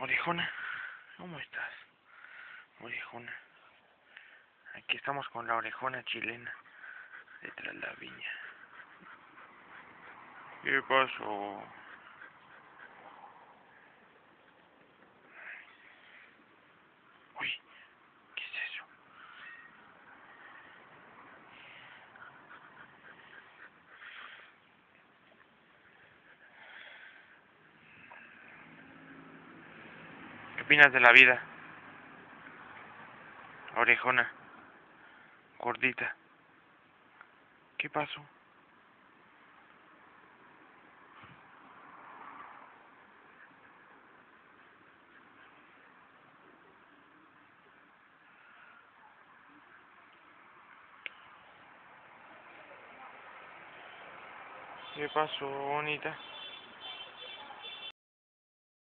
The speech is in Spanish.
Orejona, ¿cómo estás? Orejona. Aquí estamos con la orejona chilena detrás de la viña. ¿Qué pasó? Uy, ¿qué es eso? ¿Qué opinas de la vida? Orejona, gordita. ¿Qué pasó? ¿Qué pasó, bonita?